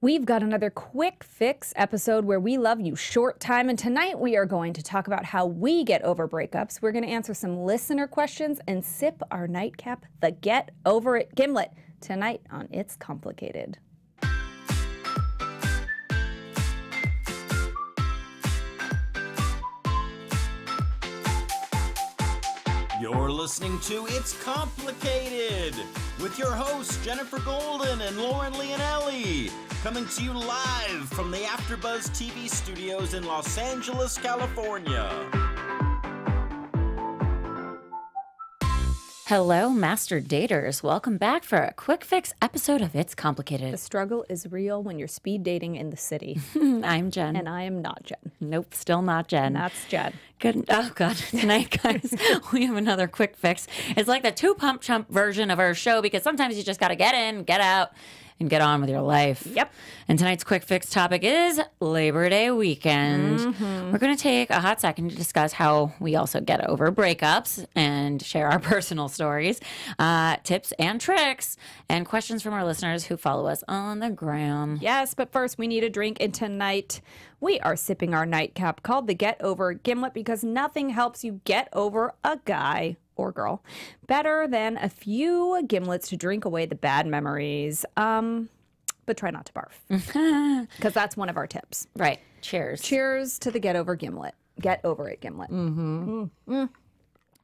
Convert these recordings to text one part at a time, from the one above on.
We've got another quick fix episode where we love you short time. And tonight we are going to talk about how we get over breakups. We're going to answer some listener questions and sip our nightcap, the Get Over It Gimlet, tonight on It's Complicated. You're listening to It's Complicated with your hosts Jennifer Golden and Lauren Leonelli, coming to you live from the AfterBuzz TV studios in Los Angeles, California. Hello, master daters. Welcome back for a quick fix episode of It's Complicated. The struggle is real when you're speed dating in the city. I'm Jen. and I am not Jen. nope, still not Jen. And that's Jen. Good. Oh God, tonight, guys, we have another quick fix. It's like the two pump chump version of our show because sometimes you just got to get in, get out, and get on with your life. Yep. And tonight's quick fix topic is Labor Day weekend. Mm-hmm. We're going to take a hot second to discuss how we also get over breakups and share our personal stories, uh, tips and tricks, and questions from our listeners who follow us on the gram. Yes, but first we need a drink, and tonight we are sipping our nightcap called the Get Over Gimlet because nothing helps you get over a guy or girl better than a few gimlets to drink away the bad memories. Um, but try not to barf because that's one of our tips. Right. Cheers. Cheers to the Get Over Gimlet. Get over it, Gimlet. Mm-hmm.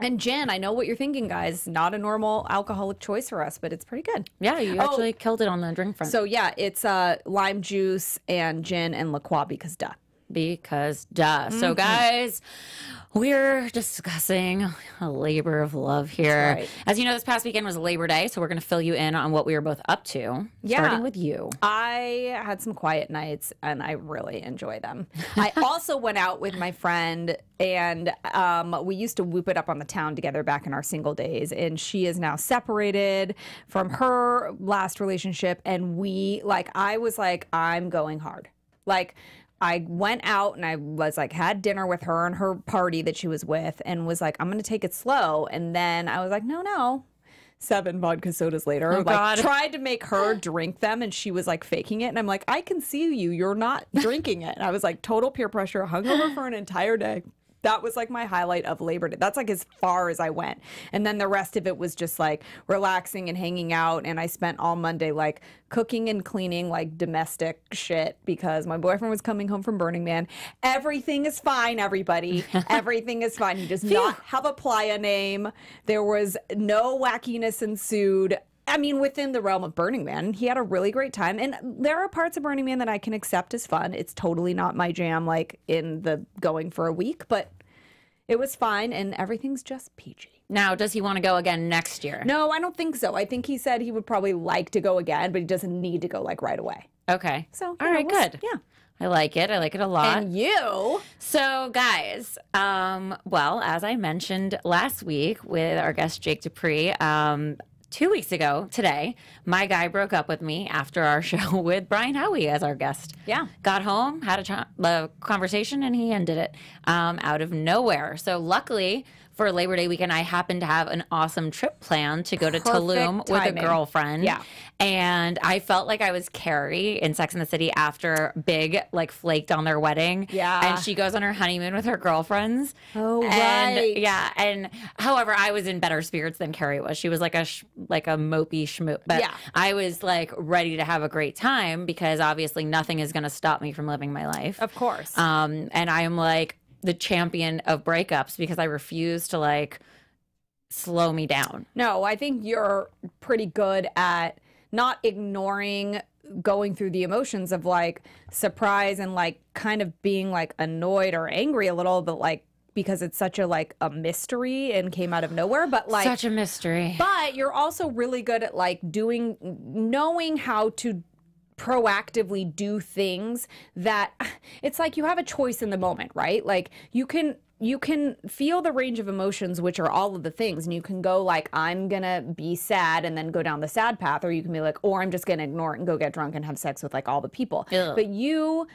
And Jen, I know what you're thinking, guys. Not a normal alcoholic choice for us, but it's pretty good. Yeah, you Oh. actually killed it on the drink front. So yeah, it's uh, lime juice and gin and La Croix because duh. Because duh. So guys, we're discussing a labor of love here. right. As you know, this past weekend was Labor Day, so we're going to fill you in on what we were both up to. Yeah. Starting with you. I had some quiet nights and I really enjoy them. I also went out with my friend and um, we used to whoop it up on the town together back in our single days. And she is now separated from her last relationship. And we, like, I was like, I'm going hard. Like, I went out and I was like, had dinner with her and her party that she was with and was like, I'm going to take it slow. And then I was like, no, no. Seven vodka sodas later, oh, like God. tried to make her drink them and she was like faking it. And I'm like, I can see you. You're not drinking it. And I was like, total peer pressure, hungover for an entire day. That was like my highlight of Labor Day. That's like as far as I went. And then the rest of it was just like relaxing and hanging out. And I spent all Monday like cooking and cleaning like domestic shit because my boyfriend was coming home from Burning Man. Everything is fine, everybody. Everything is fine. He does not have a playa name. There was no wackiness ensued. I mean, within the realm of Burning Man, he had a really great time. And there are parts of Burning Man that I can accept as fun. It's totally not my jam, like in the going for a week, but it was fine and everything's just peachy. Now, does he want to go again next year? No, I don't think so. I think he said he would probably like to go again, but he doesn't need to go like right away. Okay. So, all know, right, we'll good. Yeah. I like it. I like it a lot. And you? So, guys, um, well, as I mentioned last week with our guest Jake Dupree, um, two weeks ago today, my guy broke up with me after our show with Brian Howie as our guest. Yeah. Got home, had a, ch- a conversation, and he ended it um, out of nowhere. So, luckily, for Labor Day weekend, I happened to have an awesome trip planned to go to Perfect Tulum with a girlfriend. Yeah. And I felt like I was Carrie in Sex and the City after Big like flaked on their wedding. Yeah. And she goes on her honeymoon with her girlfriends. Oh, and, right. Yeah. And however, I was in better spirits than Carrie was. She was like a sh- like a mopey schmoop. But Yeah. I was like ready to have a great time because obviously nothing is going to stop me from living my life. Of course. Um, and I'm like the champion of breakups because I refuse to like slow me down. No, I think you're pretty good at not ignoring going through the emotions of like surprise and like kind of being like annoyed or angry a little, but like because it's such a like a mystery and came out of nowhere. But like Such a mystery. but you're also really good at like doing knowing how to proactively do things that it's like you have a choice in the moment right like you can you can feel the range of emotions which are all of the things and you can go like i'm gonna be sad and then go down the sad path or you can be like or i'm just gonna ignore it and go get drunk and have sex with like all the people Ew. but you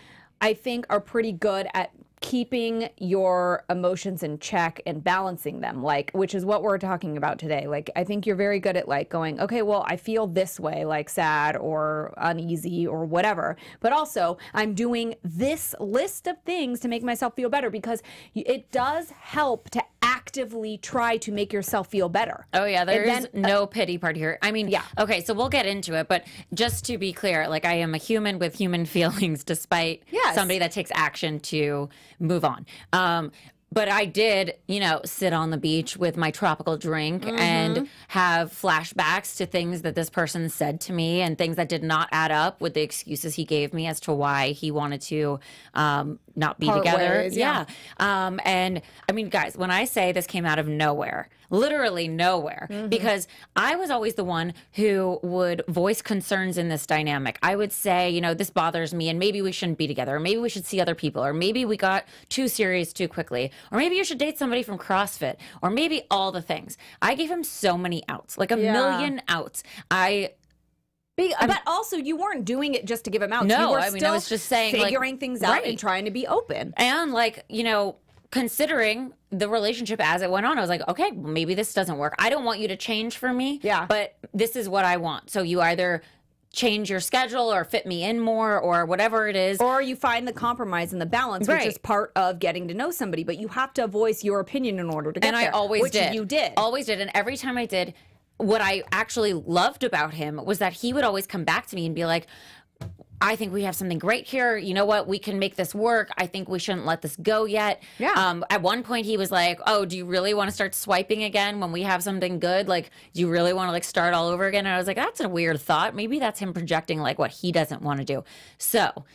i think are pretty good at keeping your emotions in check and balancing them like which is what we're talking about today like i think you're very good at like going okay well i feel this way like sad or uneasy or whatever but also i'm doing this list of things to make myself feel better because it does help to actively try to make yourself feel better Oh yeah, And there's then- uh, no pity part here. I mean, Yeah. Okay, so we'll get into it, but just to be clear, like I am a human with human feelings, despite Yes. somebody that takes action to move on. Um, but I did, you know, sit on the beach with my tropical drink Mm-hmm. and have flashbacks to things that this person said to me and things that did not add up with the excuses he gave me as to why he wanted to um, not be Part together. ways, yeah. Um, and I mean, guys, when I say this came out of nowhere, literally nowhere, Mm-hmm. because I was always the one who would voice concerns in this dynamic. I would say, you know, this bothers me, and maybe we shouldn't be together, or maybe we should see other people, or maybe we got too serious too quickly, or maybe you should date somebody from CrossFit, or maybe all the things. I gave him so many outs, like a Yeah. million outs. I Be- but also, you weren't doing it just to give him out. No, you were I mean, I was just saying, like, figuring things out right. and trying to be open. And like, you know, considering the relationship as it went on, I was like, okay, maybe this doesn't work. I don't want you to change for me. Yeah. But this is what I want. So you either change your schedule or fit me in more or whatever it is. Or you find the compromise and the balance, Right. which is part of getting to know somebody. But you have to voice your opinion in order to get and there. I always which did. You did. Always did. And every time I did, what I actually loved about him was that he would always come back to me and be like, I think we have something great here. You know what? We can make this work. I think we shouldn't let this go yet. Yeah. Um, at one point, he was like, "Oh, do you really want to start swiping again when we have something good? Like, do you really want to like start all over again?" And I was like, "That's a weird thought. Maybe that's him projecting like what he doesn't want to do." So.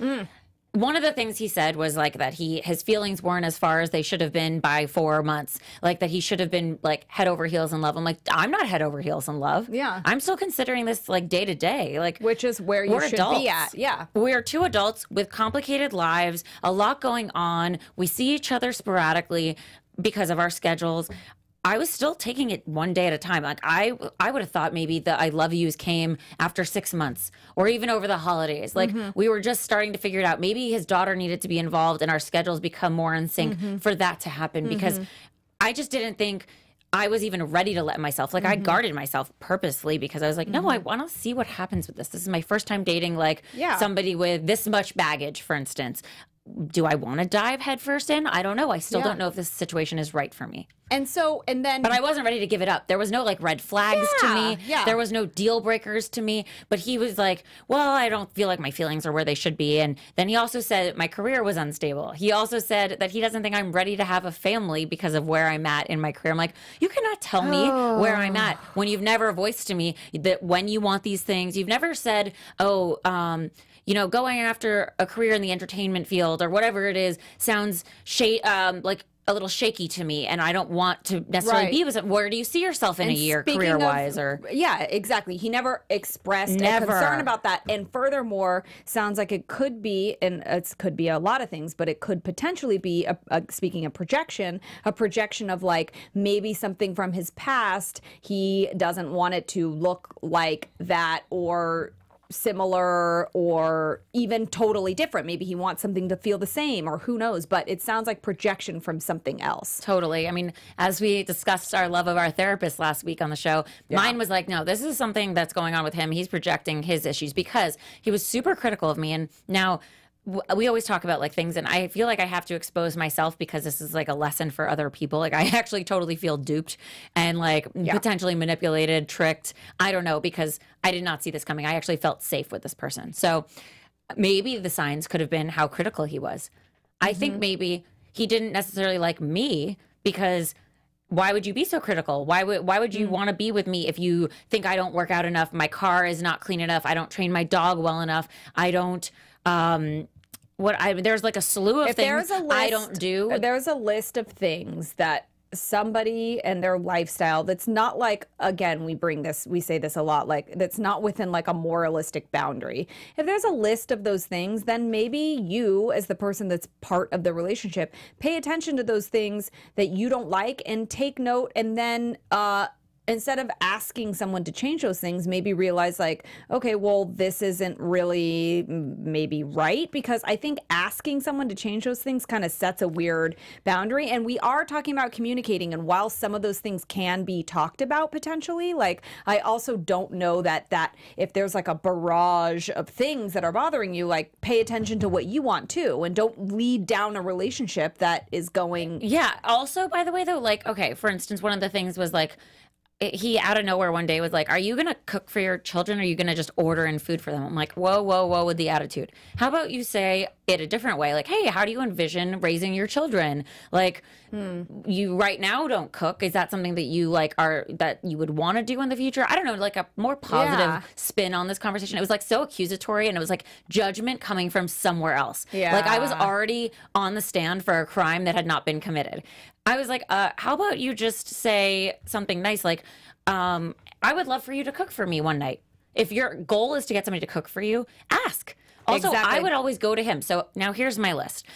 One of the things he said was like that he his feelings weren't as far as they should have been by four months. Like that he should have been like head over heels in love. I'm like, I'm not head over heels in love. Yeah. I'm still considering this like day to day. Like which is where you should adults. be at. Yeah. We're two adults with complicated lives, a lot going on. We see each other sporadically because of our schedules. I was still taking it one day at a time. Like I I would have thought maybe the I love yous came after 6 months or even over the holidays. Like mm-hmm. we were just starting to figure it out. Maybe his daughter needed to be involved and our schedules become more in sync mm-hmm. for that to happen because mm-hmm. I just didn't think I was even ready to let myself like I guarded myself purposely because I was like, no, I want to see what happens with this. This is my first time dating like Yeah. somebody with this much baggage, for instance. Do I want to dive headfirst in? I don't know. I still Yeah. don't know if this situation is right for me. And so, and then, But I wasn't ready to give it up. There was no like red flags to me. yeah. There was no deal breakers to me. But he was like, well, I don't feel like my feelings are where they should be. And then he also said my career was unstable. He also said that he doesn't think I'm ready to have a family because of where I'm at in my career. I'm like, you cannot tell me where I'm at when you've never voiced to me that when you want these things, you've never said, oh, um, you know, going after a career in the entertainment field or whatever it is sounds sh- um, like a little shaky to me, and I don't want to necessarily Right. be with it. Where do you see yourself in a year, career wise? Or yeah, exactly. He never expressed Never. a concern about that. And furthermore, sounds like it could be, and it could be a lot of things, but it could potentially be, a, a, speaking of projection, a projection of like maybe something from his past. He doesn't want it to look like that or similar or even totally different. Maybe he wants something to feel the same or who knows, but it sounds like projection from something else. Totally. I mean, as we discussed our love of our therapist last week on the show, mine was like, no, this is something that's going on with him. He's projecting his issues because he was super critical of me. And now we always talk about like things, and I feel like I have to expose myself because this is like a lesson for other people. Like, I actually totally feel duped and like potentially manipulated, tricked. I don't know because I did not see this coming. I actually felt safe with this person. So maybe the signs could have been how critical he was. I think maybe he didn't necessarily like me because why would you be so critical? Why would why would you want to be with me if you think I don't work out enough, my car is not clean enough, I don't train my dog well enough, I don't um what I there's like a slew of if things there's a list, I don't do. There's a list of things that somebody and their lifestyle that's not like again we bring this we say this a lot like that's not within like a moralistic boundary if there's a list of those things then maybe you as the person that's part of the relationship pay attention to those things that you don't like and take note and then uh instead of asking someone to change those things, maybe realize like, okay, well, this isn't really maybe right because I think asking someone to change those things kind of sets a weird boundary. And we are talking about communicating, and while some of those things can be talked about potentially, like I also don't know that that if there's like a barrage of things that are bothering you, like pay attention to what you want too, and don't lead down a relationship that is going. Yeah. Also, by the way, though, like, okay, for instance, one of the things was like, it- he out of nowhere one day was like, Are you to cook for your children or are you going to just order in food for them? I'm like, Whoa, whoa, whoa, with the attitude. How about you say it a different way? Like, Hey, how do you envision raising your children? Like, hmm. you right now don't cook. Is that something that you like are that you would want to do in the future? I don't know, like a more positive Yeah. spin on this conversation. It was like so accusatory and it was like judgment coming from somewhere else. Yeah, like I was already on the stand for a crime that had not been committed. I was like, uh, how about you just say something nice like, um, I would love for you to cook for me one night. If your goal is to get somebody to cook for you, ask. Also, I would always go to him. So now here's my list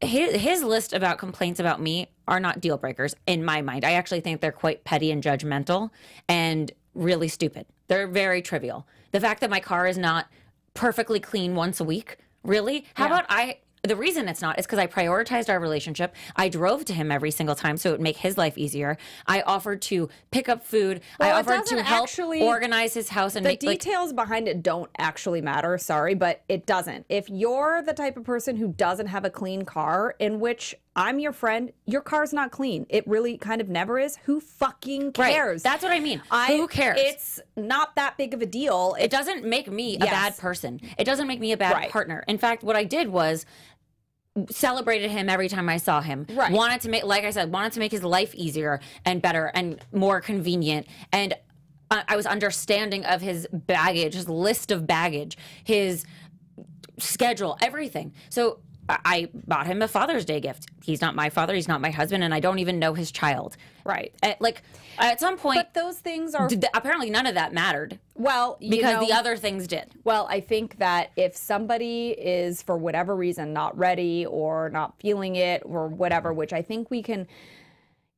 his, his list about complaints about me are not deal breakers in my mind. I actually think they're quite petty and judgmental and really stupid. They're very trivial. The fact that my car is not perfectly clean once a week, really? How about I? The reason it's not is because I prioritized our relationship. I drove to him every single time so it would make his life easier. I offered to pick up food. Well, I offered to help actually- organize his house and The make like details behind it don't actually matter, sorry, but it doesn't. If you're the type of person who doesn't have a clean car, in which I'm your friend, your car's not clean. It really kind of never is. Who fucking Right. cares? That's what I mean. I, Who cares? It's not that big of a deal. it doesn't make me a bad person. It doesn't make me a bad Right. partner. In fact, what I did was celebrated him every time I saw him. Right. Wanted to make, like I said, wanted to make his life easier and better and more convenient. And I I was understanding of his baggage, his list of baggage, his schedule, everything. So I- bought him a Father's Day gift. He's not my father. He's not my husband, and I don't even know his child. Right. At, like at some point, But those things are apparently none of that mattered well you because know- the other things did. Well, I think that if somebody is, for whatever reason, not ready or not feeling it or whatever, which I think we can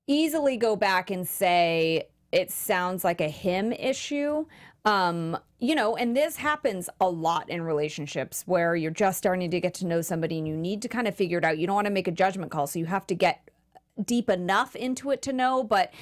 easily go back and say it sounds like a him issue. Um, you know, and this happens a lot in relationships where you're just starting to get to know somebody and you need to kind of figure it out. You don't want to make a judgment call, so you have to get deep enough into it to know, but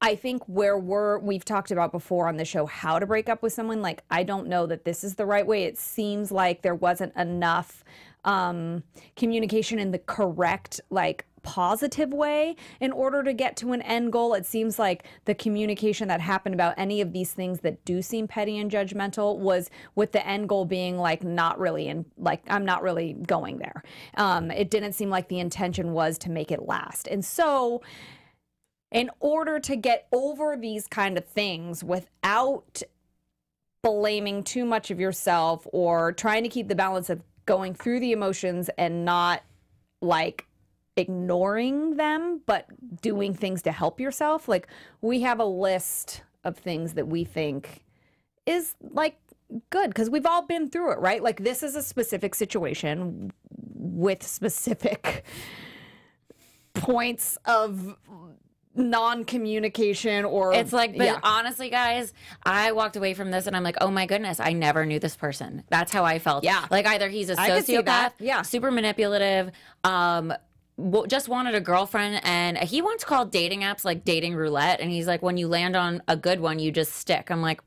I think where we're we've talked about before on the show how to break up with someone like I don't know that this is the right way. It seems like there wasn't enough um communication in the correct like positive way in order to get to an end goal. It seems like the communication that happened about any of these things that do seem petty and judgmental was with the end goal being like not really and like I'm not really going there. Um it didn't seem like the intention was to make it last. And so in order to get over these kind of things without blaming too much of yourself or trying to keep the balance of going through the emotions and not like ignoring them but doing things to help yourself like we have a list of things that we think is like good because we've all been through it right like this is a specific situation with specific points of non-communication or It's like, but yeah. honestly, guys, I walked away from this and I'm like, oh my goodness, I never knew this person. That's how I felt. Yeah. Like either he's a sociopath. Yeah. super manipulative, um, just wanted a girlfriend, and he once called dating apps like dating roulette, and he's like, when you land on a good one, you just stick. I'm like,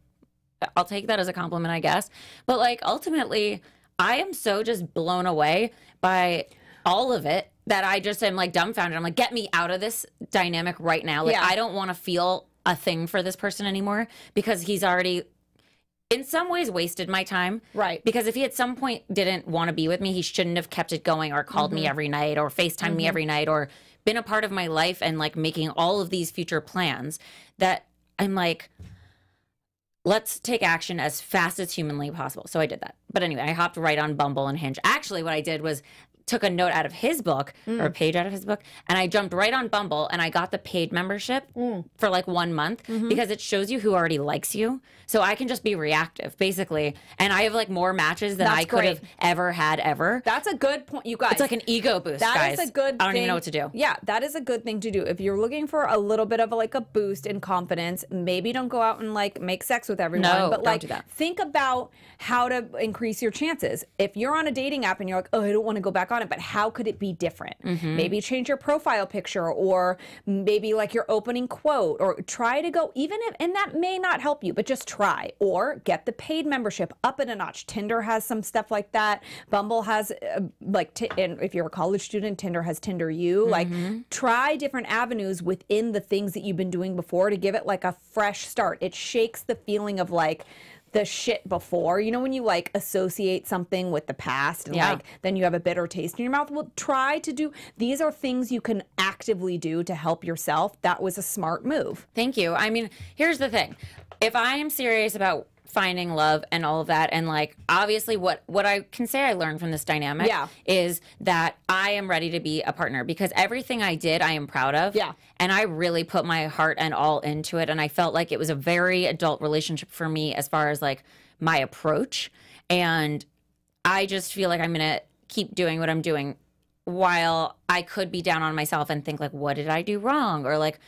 I'll take that as a compliment, I guess. But like ultimately, I am so just blown away by all of it that I just am like dumbfounded. I'm like, get me out of this dynamic right now. Like Yeah. I don't want to feel a thing for this person anymore because he's already in some ways wasted my time. Right. Because if he at some point didn't want to be with me, he shouldn't have kept it going or called me mm-hmm. every night or FaceTime me mm-hmm. every night or been a part of my life and like making all of these future plans that I'm like, let's take action as fast as humanly possible. So I did that. But anyway, I hopped right on Bumble and Hinge. Actually, what I did was took a note out of his book or a mm. page out of his book and I jumped right on Bumble and I got the paid membership mm. for like one month mm-hmm. because it shows you who already likes you. So I can just be reactive basically. And I have like more matches than That's I could have ever had ever. That's a good point, you guys. It's like an ego boost, That is guys. a good. I don't thing. even know what to do. Yeah, that is a good thing to do. If you're looking for a little bit of a, like a boost in confidence, maybe don't go out and like make sex with everyone. No, but like think about how to increase your chances. If you're on a dating app and you're like, oh, I don't want to go back on it, but how could it be different? Mm-hmm. Maybe change your profile picture, or maybe like your opening quote, or try to go even if, and that may not help you, but just try. Or get the paid membership up in a notch. Tinder has some stuff like that. Bumble has uh, like, t- and if you're a college student, Tinder has Tinder U. Like, try different avenues within the things that you've been doing before to give it like a fresh start. It shakes the feeling of like, the shit before. You know when you like associate something with the past and Yeah. like then you have a bitter taste in your mouth? Well, try to do these are things you can actively do to help yourself. That was a smart move. Thank you. I mean, here's the thing. If I am serious about finding love and all of that and like obviously what what I can say I learned from this dynamic Yeah. is that I am ready to be a partner because everything I did I am proud of. Yeah. And I really put my heart and all into it and I felt like it was a very adult relationship for me as far as like my approach and I just feel like I'm going to keep doing what I'm doing while I could be down on myself and think like what did I do wrong or like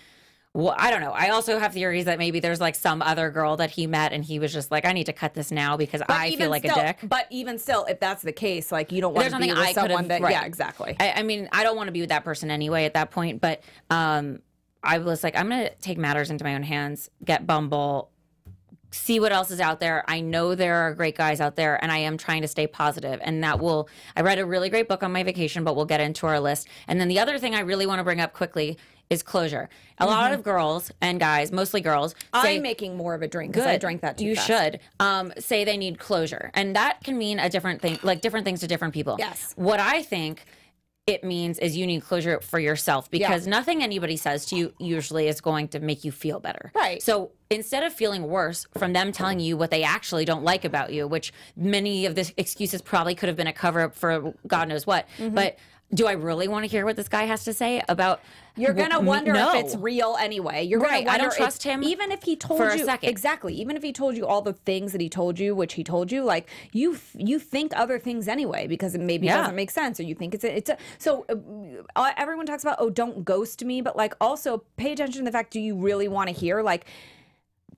well, I don't know. I also have theories that maybe there's like some other girl that he met and he was just like, I need to cut this now because I feel like still, a dick. But even still, if that's the case, like you don't want There's to be with I someone that right. yeah, exactly. I, I mean, I don't want to be with that person anyway at that point, but um, I was like, I'm going to take matters into my own hands, get Bumble, see what else is out there. I know there are great guys out there, and I am trying to stay positive. positive, and that will. I read a really great book on my vacation, but we'll get into our list. And then the other thing I really want to bring up quickly is closure. A lot of girls and guys, mostly girls, say, Mm-hmm. I'm making more of a drink because I drank that too you fast. should um, say they need closure, and that can mean a different thing, like different things to different people. Yes. What I think it means is you need closure for yourself because nothing anybody says to you usually is going to make you feel better. Right. So instead of feeling worse from them telling you what they actually don't like about you, which many of the excuses probably could have been a cover up for God knows what, Mm-hmm. but do I really want to hear what this guy has to say about? You're gonna wonder no. if it's real anyway. You're Right, gonna I don't wonder if- trust him even if he told for a you second. exactly. Even if he told you all the things that he told you, which he told you, like you you think other things anyway because it maybe Yeah. doesn't make sense, or you think it's a, it's a. So uh, everyone talks about oh don't ghost me, but like also pay attention to the fact do you really want to hear like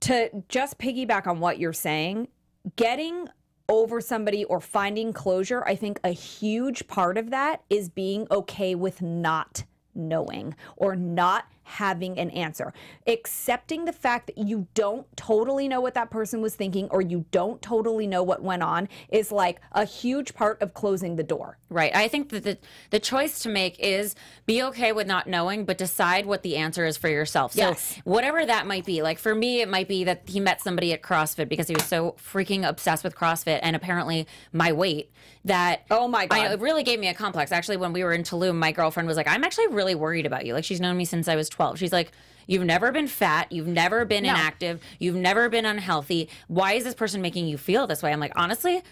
to just piggyback on what you're saying, getting over somebody or finding closure, I think a huge part of that is being okay with not knowing or not having an answer. Accepting the fact that you don't totally know what that person was thinking or you don't totally know what went on is like a huge part of closing the door. Right. I think that the, the choice to make is be okay with not knowing, but decide what the answer is for yourself. So, Yes. whatever that might be. Like for me, it might be that he met somebody at CrossFit because he was so freaking obsessed with CrossFit and apparently my weight that. Oh my God. I, it really gave me a complex. Actually, when we were in Tulum, my girlfriend was like, I'm actually really worried about you. Like, she's known me since I was 12. She's like, You've never been fat. You've never been inactive. You've never been unhealthy. Why is this person making you feel this way? I'm like, honestly,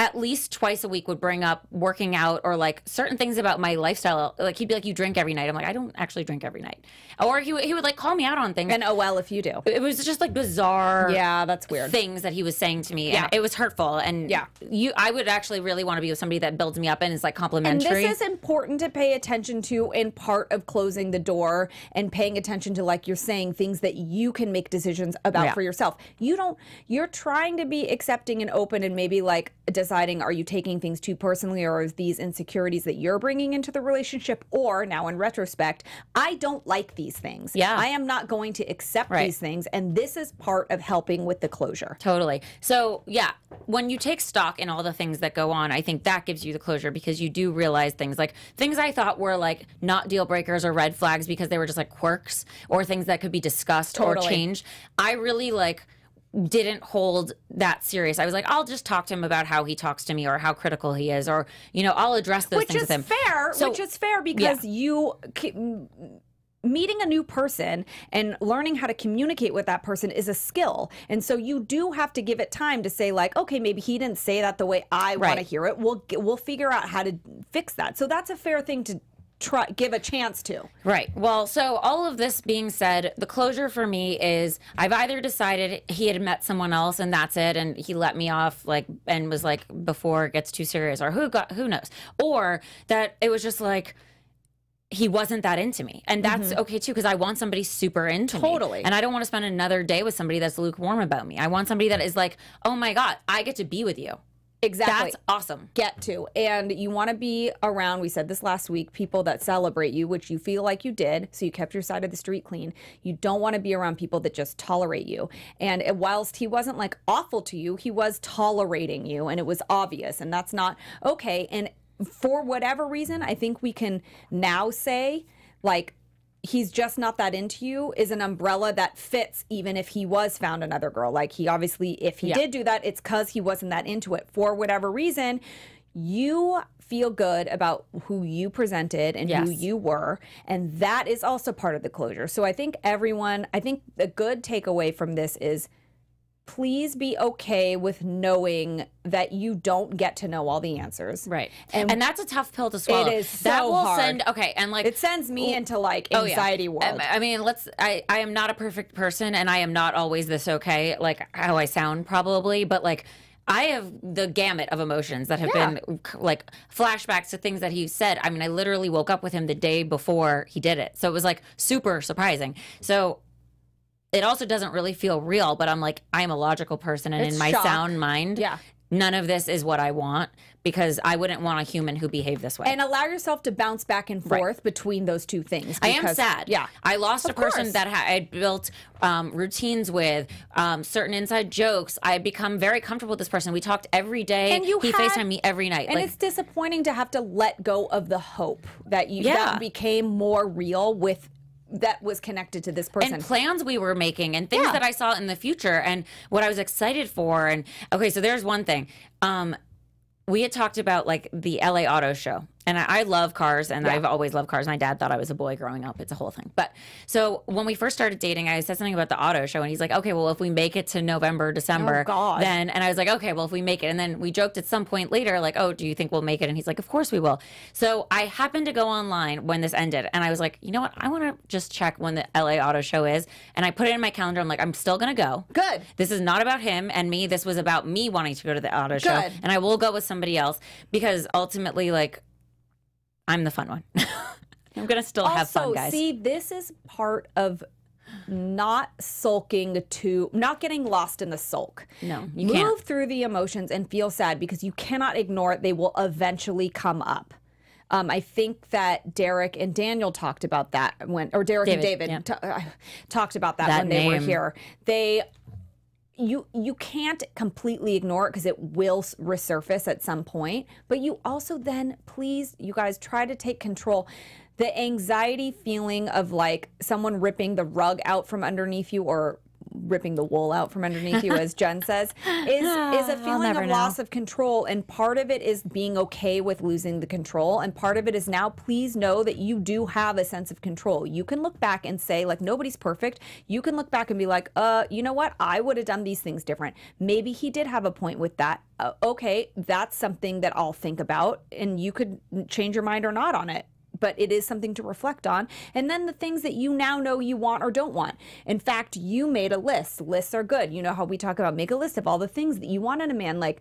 at least twice a week would bring up working out or like certain things about my lifestyle. Like he'd be like, "You drink every night." I'm like, "I don't actually drink every night," or he would- he would like call me out on things. And oh well if you do. it was just like bizarre, Yeah, that's weird. things that he was saying to me. Yeah. and it was hurtful. And Yeah. you, I would actually really want to be with somebody that builds me up and is like complimentary. And this is important to pay attention to in part of closing the door and paying attention to, like you're saying, things that you can make decisions about Yeah. for yourself. You don't, you're trying to be accepting and open and maybe like deciding are you taking things too personally or is these insecurities that you're bringing into the relationship? Or now in retrospect, I don't like these things. Yeah. I am not going to accept Right. these things. And this is part of helping with the closure. Totally. So, yeah, when you take stock in all the things that go on, I think that gives you the closure because you do realize things like things I thought were like not deal breakers or red flags because they were just like quirks or things that could be discussed or changed. I really like didn't hold that serious. I was like, I'll just talk to him about how he talks to me or how critical he is, or you know, I'll address those which things with him. fair So- which is fair because you meeting a new person and learning how to communicate with that person is a skill. And so you do have to give it time to say like, okay, maybe he didn't say that the way I want to hear it. We'll we'll figure out how to fix that. So that's a fair thing to try give a chance to. Right. Well, so all of this being said, the closure for me is I've either decided he had met someone else and that's it, and he let me off like and was like before it gets too serious, or who got who knows, or that it was just like he wasn't that into me, and that's okay too because I want somebody super into me, Mm-hmm. Totally. and I don't want to spend another day with somebody that's lukewarm about me. I want somebody that is like, oh my god, I get to be with you. Exactly. That's awesome. get to. And you want to be around, we said this last week, people that celebrate you, which you feel like you did. So you kept your side of the street clean. You don't want to be around people that just tolerate you. And whilst he wasn't like awful to you, he was tolerating you and it was obvious. And that's not okay. And for whatever reason, I think we can now say, like, he's just not that into you is an umbrella that fits even if he was found another girl. Like he obviously, if he Yeah. did do that, it's because he wasn't that into it. For whatever reason, you feel good about who you presented and who you were. And that is also part of the closure. So I think everyone, I think the good takeaway from this is please be okay with knowing that you don't get to know all the answers. Right. And- And, that's a tough pill to swallow. is that so will hard. send okay, and like It sends me into like Oh, yeah. anxiety world. I mean, let's. I I am not a perfect person, and I am not always this okay, like how I sound probably, but like. I have the gamut of emotions that have Yeah. been like flashbacks to things that he said. I mean, I literally woke up with him the day before he did it. So it was like super surprising. So it also doesn't really feel real, but I'm like, I'm a logical person. And It's in my shock. sound mind, Yeah. none of this is what I want because I wouldn't want a human who behaved this way. and allow yourself to bounce back and forth between those two things. I am sad. Yeah. I lost a person course. that ha- I built um, routines with, um, certain inside jokes. I had become very comfortable with this person. We talked every day. And you he had- FaceTime me every night. And like, it's disappointing to have to let go of the hope that you Yeah. that became more real with that was connected to this person. and plans we were making and things Yeah. that I saw in the future and what I was excited for. And okay, so there's one thing. Um, we had talked about like the LA Auto Show, and I, I love cars, and I've always loved cars. My dad thought I was a boy growing up; it's a whole thing. But so when we first started dating, I said something about the auto show, and he's like, "Okay, well, if we make it to November, December, Oh, God. then," and I was like, "Okay, well, if we make it," and then we joked at some point later, like, "Oh, do you think we'll make it?" And he's like, "Of course we will." So I happened to go online when this ended, and I was like, "You know what? I want to just check when the LA Auto Show is," and I put it in my calendar. I'm like, "I'm still gonna go." Good. This is not about him and me. This was about me wanting to go to the auto show. And I will go with somebody else because ultimately, like, I'm the fun one. I'm going to still have fun, also, guys. see, this is part of not sulking to not getting lost in the sulk. No, you Move can't. through the emotions and feel sad because you cannot ignore it. They will eventually come up. Um, I think that Derek and Daniel talked about that when, or Derek and David, David yeah. uh, talked about that, That when they were here. They you you can't completely ignore it because it will resurface at some point but you also then please you guys try to take control. The anxiety feeling of like someone ripping the rug out from underneath you or ripping the wool out from underneath you as jen says is is a feeling of know. loss of control. And part of it is being okay with losing the control. And part of it is now please know that you do have a sense of control. You can look back and say like nobody's perfect. You can look back and be like uh you know what? I would have done these things different. Maybe he did have a point with that. Uh, okay that's something that i'll think about and you could change your mind or not on it but it is something to reflect on. And then the things that you now know you want or don't want. In fact, you made a list. Lists are good. You know how we talk about make a list of all the things that you want in a man. Like,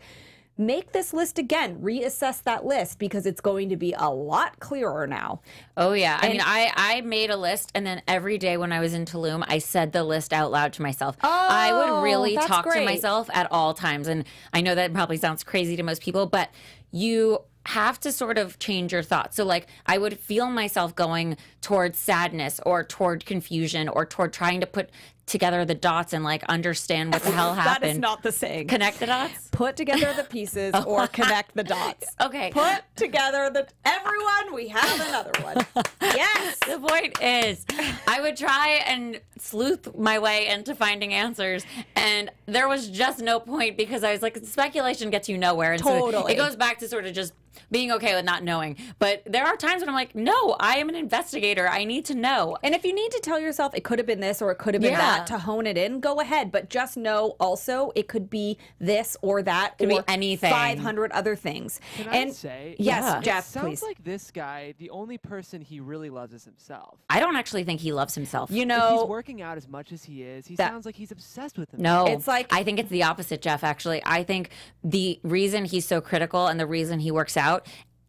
make this list again, reassess that list because it's going to be a lot clearer now. Oh, yeah. I mean, I, I made a list, and then every day when I was in Tulum, I said the list out loud to myself. Oh, I Oh, would really that's talk to myself at all times. And I know that probably sounds crazy to most people, but you have to sort of change your thoughts. So, like, I would feel myself going towards sadness or toward confusion or toward trying to put together the dots and like understand what the hell happened. That is not the saying. Connect the dots. Put together the pieces or connect the dots. Okay. Put together the everyone. We have another one. Yes. The point is, I would try and sleuth my way into finding answers, and there was just no point because I was like, speculation gets you nowhere. And so Totally. it goes back to sort of just being okay with not knowing. But there are times when I'm like, no, I am an investigator. I need to know. And if you need to tell yourself it could have been this or it could have been Yeah. that to hone it in, go ahead. But just know also it could be this or that Could be anything. 500 other things. Can and I say? yes, Yeah. It Jeff, sounds please. like this guy, the only person he really loves is himself. I don't actually think he loves himself. you if know, he's working out as much as he is, he That- sounds like he's obsessed with himself. No, It's like- I think it's the opposite, Jeff. Actually, I think the reason he's so critical and the reason he works out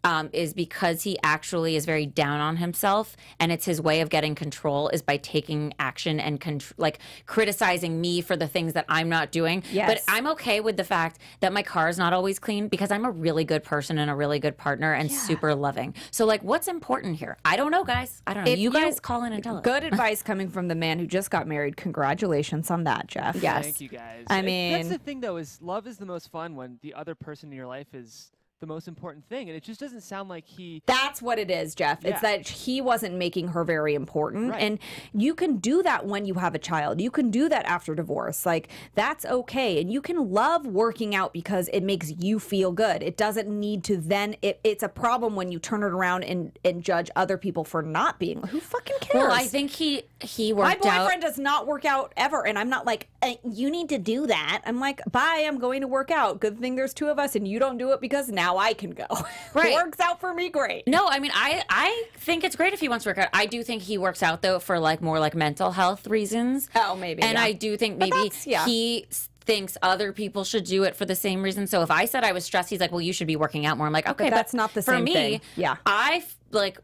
um, is because he actually is very down on himself, and it's his way of getting control is by taking action and contr- like criticizing me for the things that I'm not doing. Yes. But I'm okay with the fact that my car is not always clean because I'm a really good person and a really good partner and super loving. So, like, what's important here? I don't know, guys. I don't know. If You you- guys call in and tell us. good advice coming from the man who just got married. Congratulations on that, Jeff. Yes. Thank you guys. I mean, that's the thing though is love is the most fun when the other person in your life is the most important thing, and it just doesn't sound like he. That's what it is, Jeff. It's that he wasn't making her very important. Right. And you can do that when you have a child. You can do that after divorce. Like, that's okay. And you can love working out because it makes you feel good. It doesn't need to then, it, it's a problem when you turn it around and, and judge other people for not being. Who fucking cares? Well, I think he he My worked out. My boyfriend does not work out ever, and I'm not like "Uh, you need to do that. I'm like, bye. I'm going to work out. Good thing there's two of us, and you don't do it because now I can go. Right. Works out for me, great. No, I mean, I I think it's great if he wants to work out. I do think he works out though for like more like mental health reasons. Oh, maybe, And yeah. I do think maybe yeah. he thinks other people should do it for the same reason. So if I said I was stressed, he's like, "Well, you should be working out more." I'm like, "Okay, but that's not the same. for same me." thing. Yeah. I like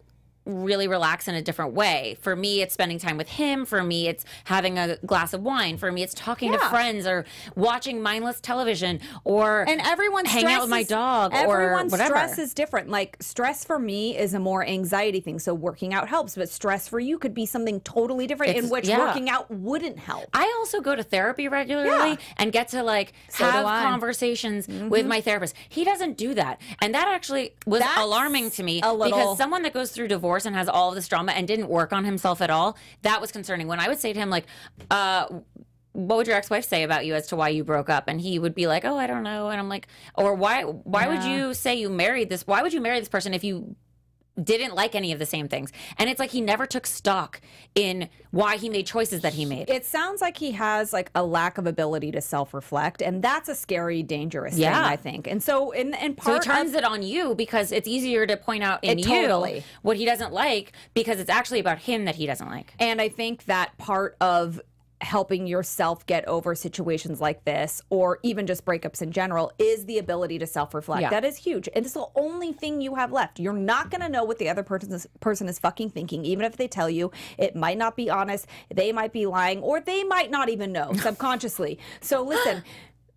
really relax in a different way. For me, it's spending time with him. For me, it's having a glass of wine. For me, it's talking to friends or watching mindless television or And everyone's hanging out with my dog or everyone's whatever. stress is different. Like stress for me is a more anxiety thing, so working out helps. But stress for you could be something totally different, in which yeah. working out wouldn't help. I also go to therapy regularly Yeah. and get to like So have I. Mm-hmm. conversations with my therapist. He doesn't do that. And that actually was That's alarming to me because someone that goes through divorce and has all of this drama and didn't work on himself at all, that was concerning. When I would say to him like, uh what would your ex-wife say about you as to why you broke up? And he would be like oh i don't know. And i'm like or why why would you say you married this why would you marry this person if you didn't like any of the same things and it's like he never took stock in why he made choices that he made It sounds like he has like a lack of ability to self-reflect, and that's a scary, dangerous Yeah. thing, I think. And so, in and part So he turns of, it on you because it's easier to point out in you totally. what he doesn't like because it's actually about him that he doesn't like. And I think that part of helping yourself get over situations like this or even just breakups in general is the ability to self-reflect. Yeah. That is huge. And it's the only thing you have left. You're not going to know what the other person is, person is fucking thinking even if they tell you. It might not be honest. They might be lying or they might not even know subconsciously. So listen,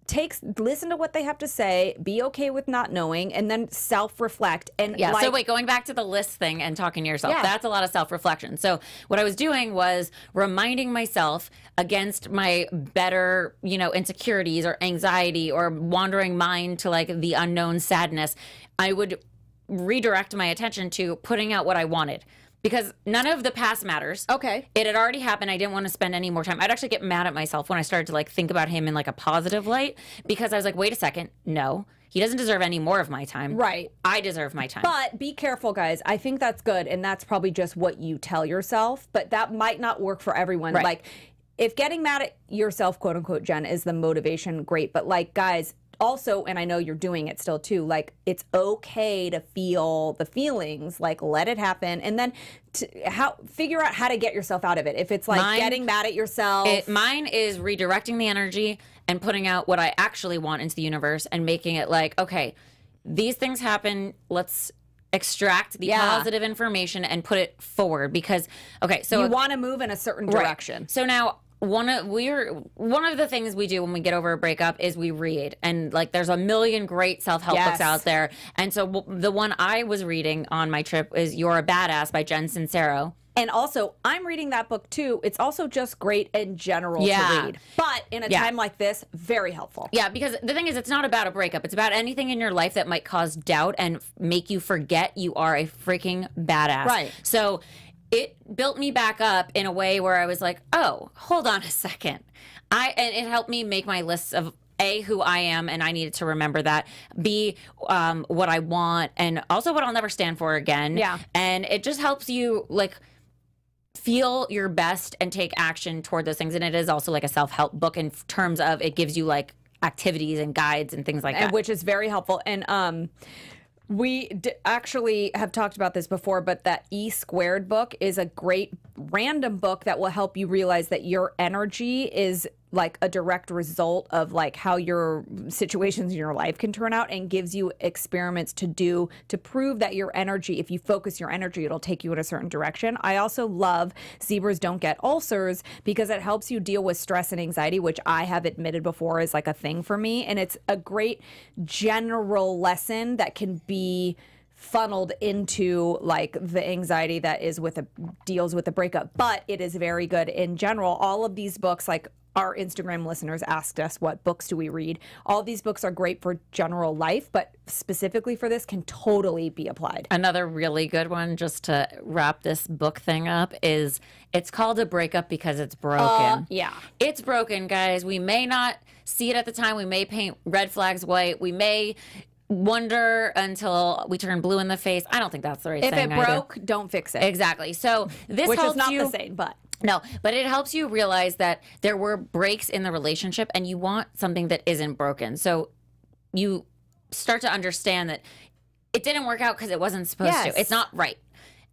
takes listen to what they have to say, be okay with not knowing and then self-reflect and Yeah. like, so wait, going back to the list thing and talking to yourself, Yeah. that's a lot of self-reflection. So what I was doing was reminding myself against my better, you know, insecurities or anxiety or wandering mind to like the unknown sadness. I would redirect my attention to putting out what I wanted. Because none of the past matters. Okay. It had already happened. I didn't want to spend any more time. I'd actually get mad at myself when I started to like think about him in like a positive light because I was like, wait a second, no. He doesn't deserve any more of my time. Right. I deserve my time. But be careful, guys. I think that's good. And that's probably just what you tell yourself, but that might not work for everyone. Right. Like, if getting mad at yourself, quote unquote, Jen, is the motivation, great. But, like, guys, also, and I know you're doing it still too, like, it's okay to feel the feelings, like, let it happen. And then to, how figure out how to get yourself out of it. If it's like Mine- getting mad at yourself. It, mine is redirecting the energy and putting out what I actually want into the universe and making it like, okay, these things happen. Let's extract the Yeah. positive information and put it forward because, okay, so you want to move in a certain Right. direction. So now one of we're one of the things we do when we get over a breakup is we read and like there's a million great self-help Yes. books out there. And so w- the one I was reading on my trip is You're a Badass by Jen Sincero. And also, I'm reading that book too. It's also just great in general Yeah. to read. But in a Yeah. time like this, very helpful. Yeah, because the thing is, it's not about a breakup. It's about anything in your life that might cause doubt and f- make you forget you are a freaking badass. Right. So it built me back up in a way where I was like, oh, hold on a second. I and it helped me make my lists of a who I am, and I needed to remember that. B um, what I want, and also what I'll never stand for again. Yeah. and it just helps you like feel your best and take action toward those things. And it is also like a self help book in terms of it gives you like activities and guides and things like and that. which is very helpful. And um, we d- actually have talked about this before, but that E squared book is a great random book that will help you realize that your energy is like a direct result of like how your situations in your life can turn out and gives you experiments to do to prove that your energy if you focus your energy it'll take you in a certain direction. I also love zebras don't get ulcers because it helps you deal with stress and anxiety which i have admitted before is like a thing for me. And it's a great general lesson that can be funneled into like the anxiety that is with a deals with a breakup. But it is very good in general. All of these books like our Instagram listeners asked us what books do we read. All these books are great for general life, but specifically for this can totally be applied. Another really good one, just to wrap this book thing up, is it's called a breakup because it's broken. Uh, yeah. It's broken, guys. We may not see it at the time. We may paint red flags white. We may wonder until we turn blue in the face. I don't think that's the right If thing it either. broke, don't fix it. Exactly. So this Which helps is not you, the same, but No, but it helps you realize that there were breaks in the relationship and you want something that isn't broken. So you start to understand that it didn't work out because it wasn't supposed Yes. to. It's not right.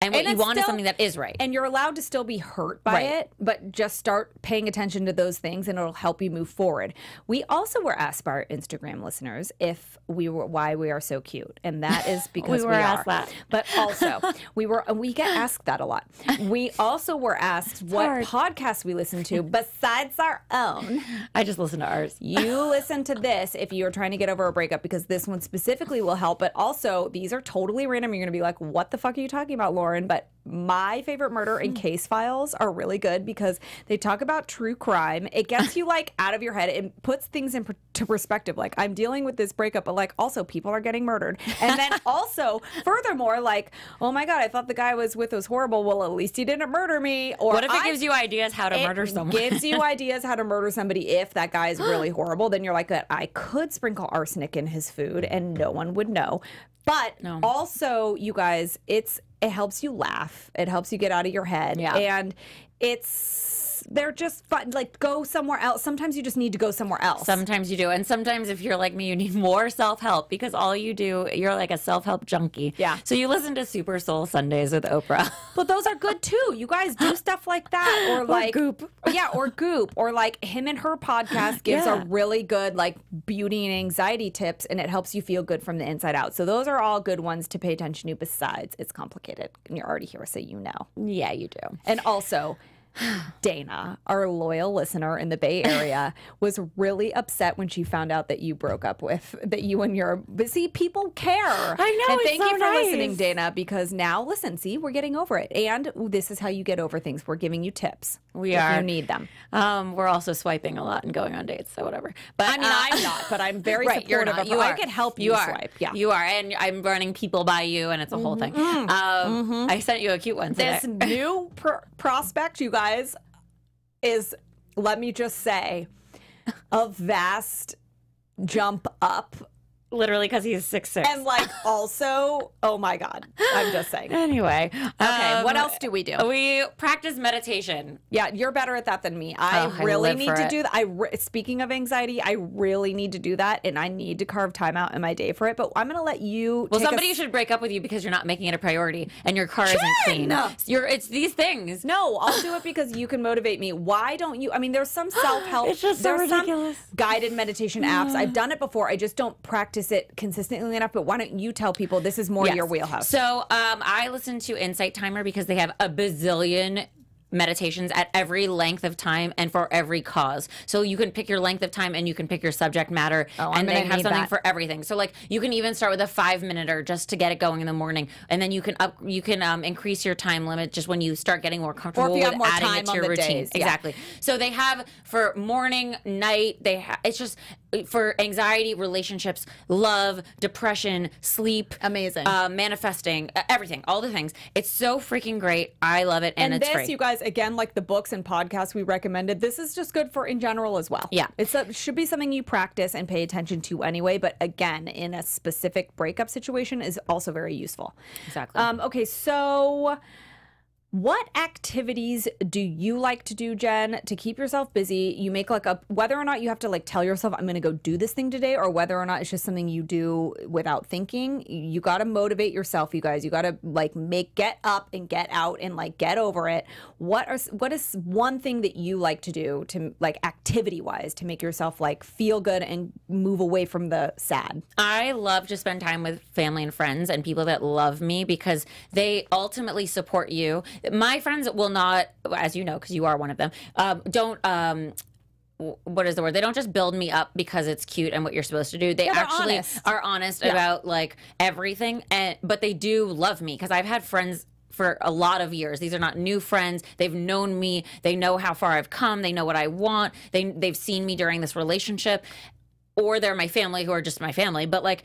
And what And you want is something that is right. and you're allowed to still be hurt by Right. it, but just start paying attention to those things and it'll help you move forward. We also were asked by our Instagram listeners if we were why we are so cute, and that is because were we, asked that. But also, we were we get asked that a lot. We also were asked what hard. podcasts we listen to besides our own. I just listen to ours. You listen to this if you're trying to get over a breakup because this one specifically will help. But also, these are totally random. You're going to be like, what the fuck are you talking about, Lauren? But my favorite murder and hmm. case files are really good because they talk about true crime. It gets you like out of your head. It puts things into perspective. Like, I'm dealing with this breakup, but like, also, people are getting murdered. And then also, furthermore, like, oh my God, I thought the guy was with was horrible. Well, at least he didn't murder me. Or What if it I gives you ideas how to murder someone? gives you ideas how to murder somebody if that guy is really horrible. Then you're like, that I could sprinkle arsenic in his food and no one would know. But No. also, you guys, it's it helps you laugh. It helps you get out of your head. Yeah. And it's they're just fun. Like go somewhere else. Sometimes you just need to go somewhere else. Sometimes you do. And sometimes if you're like me, you need more self help because all you do, you're like a self help junkie. Yeah. So you listen to Super Soul Sundays with Oprah. But those are good too. You guys do stuff like that, or like Goop. yeah, or Goop, or like him and her podcast gives Yeah. a really good like beauty and anxiety tips, and it helps you feel good from the inside out. So those are all good ones to pay attention to. Besides, it's complicated, and you're already here, so you know. yeah, you do. And also. Dana, our loyal listener in the Bay Area, was really upset when she found out that you broke up with that you and your. But see, people care. I know, And thank so you for listening. Dana, because now listen, see, we're getting over it, and this is how you get over things. We're giving you tips. We if are. You need them. Um, we're also swiping a lot and going on dates, so whatever. But I mean, uh, I'm not, but I'm very right, you're supportive not. of You are. I could help you, you are. swipe. Yeah. you are, and I'm running people by you, and it's a whole thing. Mm-hmm. Um, I sent you a cute one today. this new pr- prospect, you guys, is let me just say, a vast jump up Literally, because he's six six. And like also, oh my God, I'm just saying. Anyway, okay. what um, else do we do? We practice meditation. Yeah, you're better at that than me. I Oh, really live need to it. do that. I re- speaking of anxiety, I really need to do that, and I need to carve time out in my day for it. But I'm gonna let you. Well, somebody should break up with you because you're not making it a priority and your car isn't clean. Jen! You're, it's these things. No, I'll do it because you can motivate me. Why don't you? I mean, there's some self help. It's just so there's ridiculous. Some guided meditation apps. I've done it before. I just don't practice it consistently enough. But why don't you tell people this is more Yes. your wheelhouse? So um, I listen to Insight Timer because they have a bazillion meditations at every length of time and for every cause. So you can pick your length of time and you can pick your subject matter Oh, and they have something that. for everything. So like you can even start with a 5 minute or just to get it going in the morning and then you can up you can um, increase your time limit just when you start getting more comfortable you have more adding time it to on your the routine. days, yeah. Exactly. So they have for morning, night, they ha- it's just for anxiety, relationships, love, depression, sleep, Amazing. uh, manifesting, everything, all the things. It's so freaking great. I love it, and, And, it's this, free. you guys, again, like the books and podcasts we recommended, this is just good for in general as well. Yeah. It's a, should be something you practice and pay attention to anyway. But again, in a specific breakup situation, is also very useful. Exactly. Um, okay, so what activities do you like to do, Jen, to keep yourself busy? You make like a whether or not you have to like tell yourself I'm going to go do this thing today, or whether or not it's just something you do without thinking. You got to motivate yourself, you guys. You got to like make get up and get out and like get over it. What are what is one thing that you like to do to like activity wise to make yourself like feel good and move away from the sad? I love to spend time with family and friends and people that love me because they ultimately support you. My friends will not, as you know, because you are one of them, um, don't. Um, what is the word? They don't just build me up because it's cute and what you're supposed to do. They Yeah, they're actually honest. are honest about like everything, and but they do love me because I've had friends for a lot of years. These are not new friends. They've known me. They know how far I've come. They know what I want. They they've seen me during this relationship, or they're my family who are just my family. But like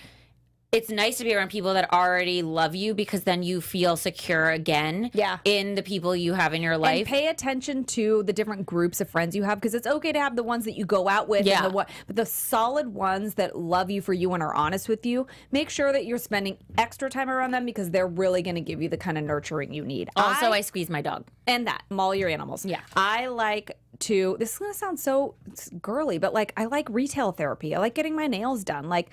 it's nice to be around people that already love you because then you feel secure again Yeah. in the people you have in your And life. pay attention to the different groups of friends you have because it's okay to have the ones that you go out with, Yeah. and the but the solid ones that love you for you and are honest with you. Make sure that you're spending extra time around them because they're really going to give you the kind of nurturing you need. also, I, squeeze my dog. and that maul your animals. Yeah. I like to. This is gonna sound so girly, but like I like retail therapy. I like getting my nails done. Like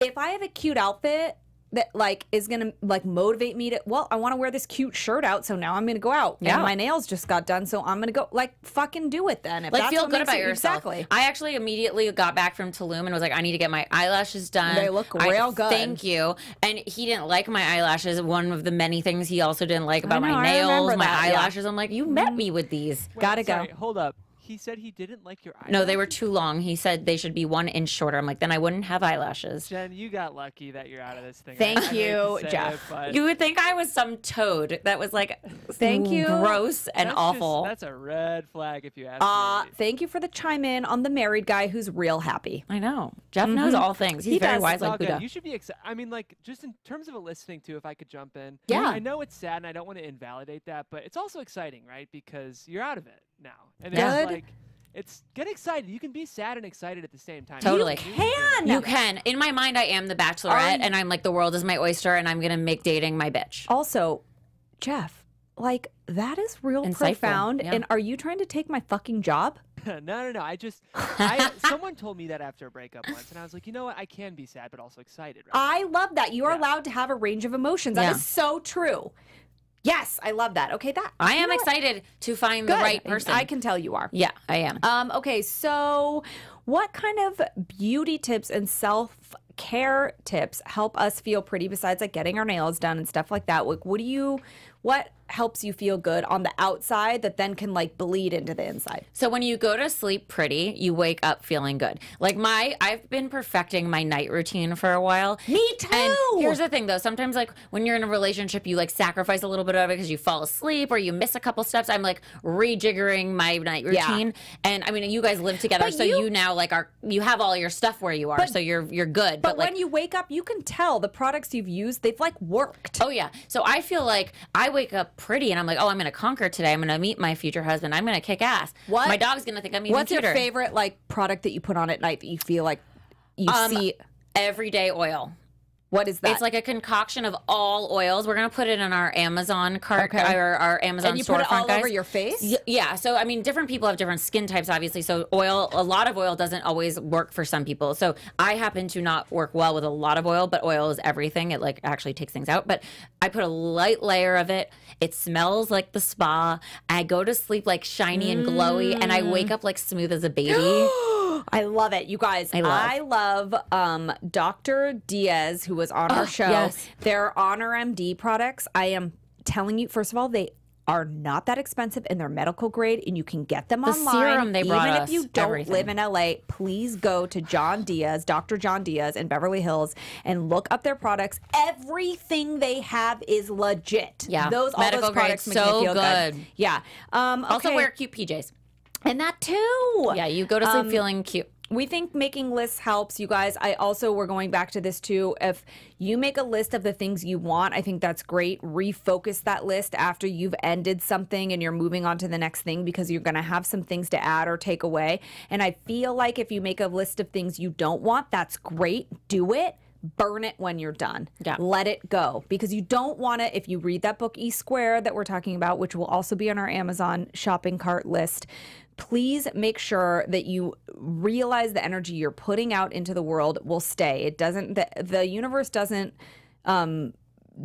if I have a cute outfit that like is gonna like motivate me to well i want to wear this cute shirt out so now i'm gonna go out Yeah. and my nails just got done so i'm gonna go like fucking do it then if Like feel good about it- yourself. exactly I actually immediately got back from Tulum and was like, I need to get my eyelashes done. They look I- real good. Thank you. And he didn't like my eyelashes. One of the many things he also didn't like about know, my nails, my that, yeah. eyelashes. I'm like, you met mm-hmm. me with these. Wait, Gotta go. Hold up. He said he didn't like your eyes. No, they were too long. He said they should be one inch shorter. I'm like, then I wouldn't have eyelashes. Jen, you got lucky that you're out of this thing. Thank I you, say Jeff. it, but You would think I was some toad that was like, Thank you. gross and that's just- awful. that's a red flag if you ask uh me. thank you for the chime in on the married guy who's real happy I know. Jeff knows all things. He's He very does. wise It's like good. Buddha. You should be excited. I mean, like, just in terms of a listening to, if I could jump in. Yeah. I know it's sad and I don't want to invalidate that, but it's also exciting, right? Because you're out of it now. And Good. it's like, it's get excited. You can be sad and excited at the same time. Totally. You can. You can. In my mind, I am the bachelorette, Are and I'm like, the world is my oyster, and I'm going to make dating my bitch. Also, Jeff, like that is real Insightful, profound. yeah. And are you trying to take my fucking job? no, no, no. I just, I, someone told me that after a breakup once, and I was like, you know what? I can be sad, but also excited. Right? I love that. You are Yeah. allowed to have a range of emotions. That is Yeah. so true. Yes, I love that. Okay, that I am excited to find Good. the right person. I can tell you are. yeah, I am. Um, okay, so what kind of beauty tips and self care tips help us feel pretty besides like getting our nails done and stuff like that? Like, what do you, what helps you feel good on the outside that then can like bleed into the inside? So when you go to sleep pretty, you wake up feeling good. Like my, I've been perfecting my night routine for a while. Me too. And here's the thing though, sometimes like when you're in a relationship, you like sacrifice a little bit of it because you fall asleep or you miss a couple steps. I'm like rejiggering my night Yeah. routine. And I mean, you guys live together, But so you- you, now like are, you have all your stuff where you are. so you're, you're good. But, But, like, when you wake up, you can tell the products you've used, they've like worked. Oh yeah. So I feel like I wake up pretty and I'm like, oh, I'm gonna conquer today. I'm gonna meet my future husband. I'm gonna kick ass. What- My dog's gonna think I'm even What's cuter. your favorite like product that you put on at night that you feel like you Um, see? Everyday oil. What is that? It's like a concoction of all oils. We're gonna put it in our Amazon cart Okay. or our Amazon and you put it all guys. over your face. Yeah, so I mean, different people have different skin types, obviously. So oil, a lot of oil doesn't always work for some people. So I happen to not work well with a lot of oil, but oil is everything. It like actually takes things out. But I put a light layer of it. It smells like the spa. I go to sleep like shiny and glowy, and I Mm. wake up like smooth as a baby. I love it, you guys. I love. love, um, Dr. Diaz, who was on our show. yes. Their Honor MD products. I am telling you, first of all, they are not that expensive and they're medical grade, and you can get them The online. serum they brought Even us, if you don't everything. live in LA, please go to John Diaz, Dr. John Diaz in Beverly Hills, and look up their products. Everything they have is legit. Yeah. those all Medical those products grade, so feel good. good. Yeah. Um, Also wear cute PJs. And that too. Yeah, you go to sleep Um, feeling cute. we think making lists helps you guys. I also we're going back to this too. If you make a list of the things you want, I think that's great. Refocus that list after you've ended something and you're moving on to the next thing because you're going to have some things to add or take away. And I feel like if you make a list of things you don't want, that's great. Do it burn it when you're done. Yeah. Let it go because you don't want to, if you read that book E Square that we're talking about, which will also be on our Amazon shopping cart list, please make sure that you realize the energy you're putting out into the world will stay. It doesn't, the, the universe doesn't, um,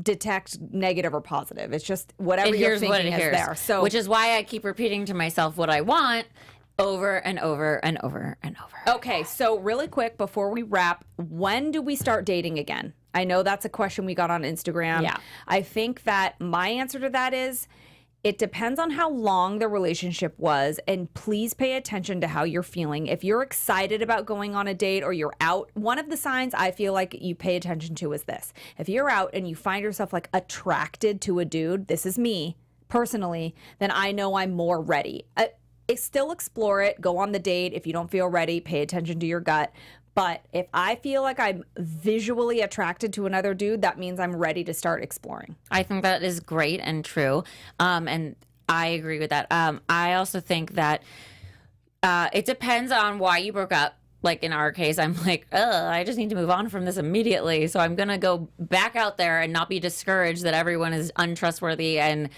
detect negative or positive. It's just whatever it you're what thinking it is hears. there. So which is why I keep repeating to myself what I want over and over and over and over. Okay, so really quick before we wrap, when do we start dating again? I know that's a question we got on Instagram. Yeah. I think that my answer to that is it depends on how long the relationship was, and please pay attention to how you're feeling. If you're excited about going on a date or you're out, one of the signs I feel like you pay attention to is this. If you're out and you find yourself like attracted to a dude, this is me personally, then I know I'm more ready. Uh, still explore it, go on the date. If you don't feel ready, pay attention to your gut. But if I feel like I'm visually attracted to another dude, that means I'm ready to start exploring. I think that is great and true. Um, and I agree with that. Um, I also think that uh, it depends on why you broke up. Like in our case, I'm like, Ugh, I just need to move on from this immediately. So I'm going to go back out there and not be discouraged that everyone is untrustworthy and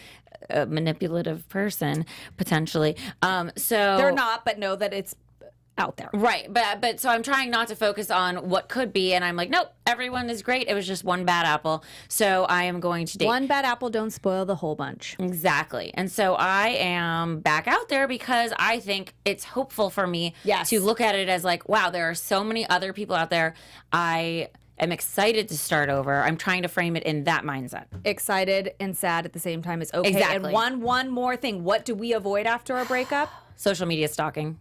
a manipulative person potentially. Um, so They're not, but know that it's out there. Right, but but so I'm trying not to focus on what could be, and I'm like, nope, everyone is great. It was just one bad apple, so I am going to date One bad apple don't spoil the whole bunch. exactly. And so I am back out there because I think it's hopeful for me Yes. to look at it as like, wow, there are so many other people out there. I am excited to start over. I'm trying to frame it in that mindset. Excited and sad at the same time is okay. Exactly. And one one more thing. What do we avoid after a breakup? Social media stalking.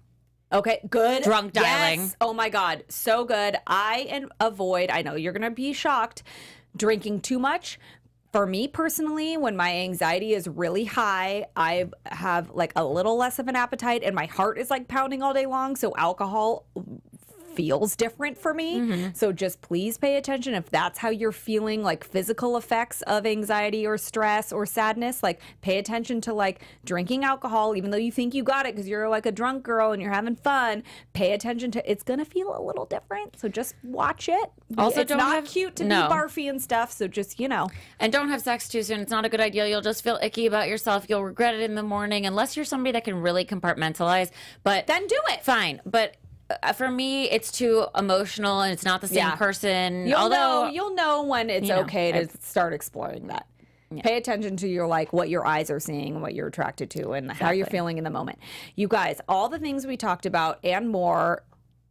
Okay, good. Drunk dialing. Yes. Oh my God, so good. I and avoid. I know you're gonna be shocked. Drinking too much. For me personally, when my anxiety is really high, I have like a little less of an appetite, and my heart is like pounding all day long. So alcohol feels different for me. Mm-hmm. So just please pay attention if that's how you're feeling like physical effects of anxiety or stress or sadness, like pay attention to like drinking alcohol even though you think you got it cuz you're like a drunk girl and you're having fun, pay attention to it's going to feel a little different. So just watch it. Also, it's don't not have- cute to no. be barfy and stuff, so just, you know. And don't have sex too soon. It's not a good idea. You'll just feel icky about yourself. You'll regret it in the morning unless you're somebody that can really compartmentalize. But Then do it. fine. But Uh, for me, it's too emotional and it's not the same Yeah. person. You'll Although know you'll know when it's you know, okay to start exploring that. Pay attention to your like what your eyes are seeing and what you're attracted to and how you're feeling in the moment. You guys, all the things we talked about and more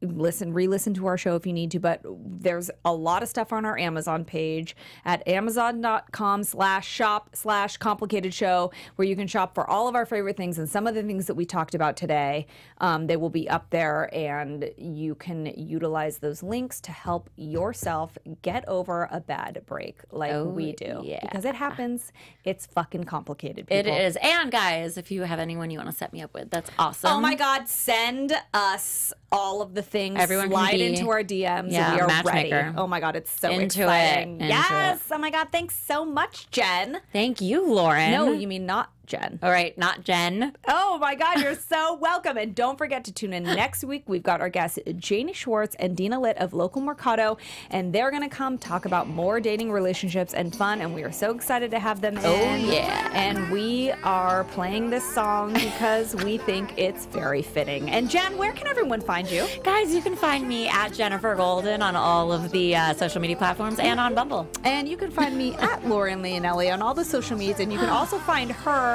listen re-listen to our show if you need to but there's a lot of stuff on our amazon page at amazon.com slash shop slash complicated show where you can shop for all of our favorite things and some of the things that we talked about today um, they will be up there and you can utilize those links to help yourself get over a bad break like we do yeah. because it happens it's fucking complicated it people. is. And guys, if you have anyone you want to set me up with, that's awesome. Oh my God! Send us all of the things. Everyone slide into our DMs. yeah, and we are matchmaker. ready. Oh my God! It's so Into exciting. it, into yes. Oh my God! Thanks so much, Jen. Thank you, Lauren. No, you mean not Jen. All right, not Jen. Oh my God, you're so welcome. And don't forget to tune in next week. We've got our guests, Janie Schwartz and Dina Litt of Local Mercado, and they're going to come talk about more dating relationships and fun. And we are so excited to have them in. Oh, yeah. And we are playing this song because we think it's very fitting. And Jen, where can everyone find you? Guys, you can find me at Jennifer Golden on all of the uh, social media platforms and on Bumble. And you can find me at Lauren Leonelli on all the social medias, and you can also find her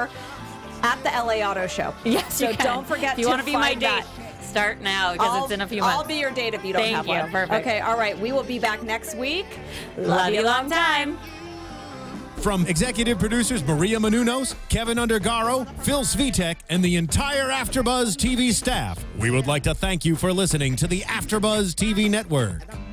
at the LA Auto Show. Yes, so you can. don't forget If you to want to be my date, that. start now because it's in a few months. I'll be your date if you don't Thank have you. one. Perfect. Okay, all right. We will be back next week. Love you long time. From executive producers Maria Menounos, Keven Undergaro, Phil Svitek, and the entire AfterBuzz TV staff, we would like to thank you for listening to the AfterBuzz TV network.